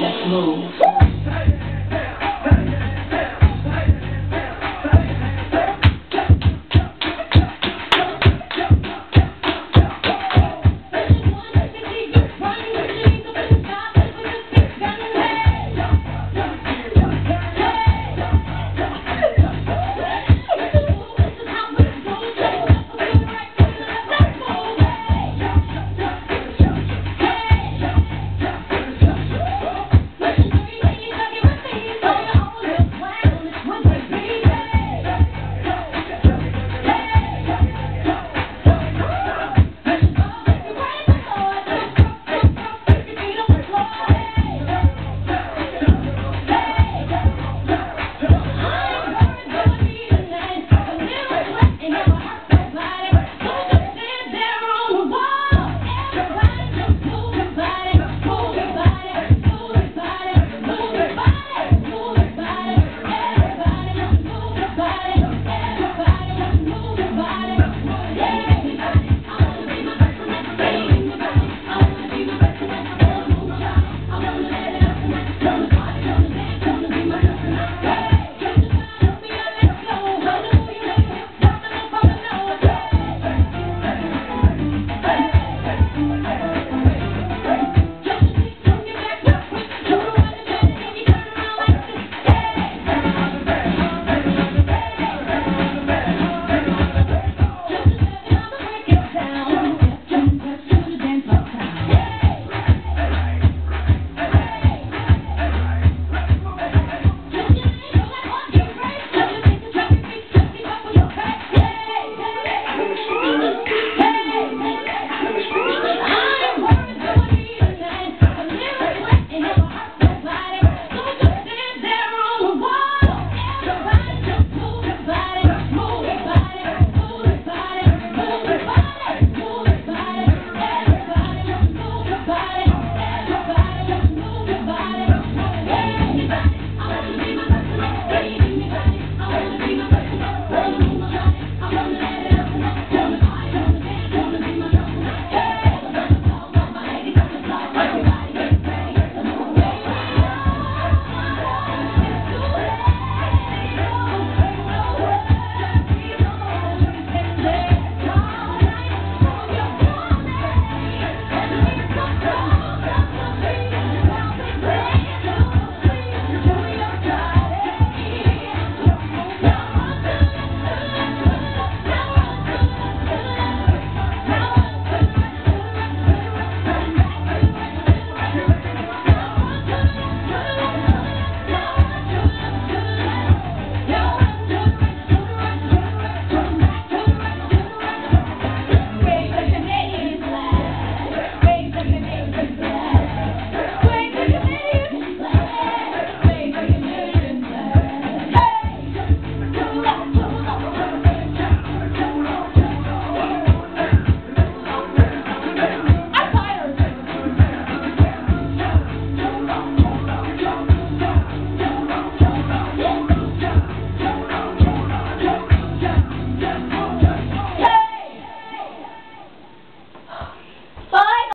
Let's move.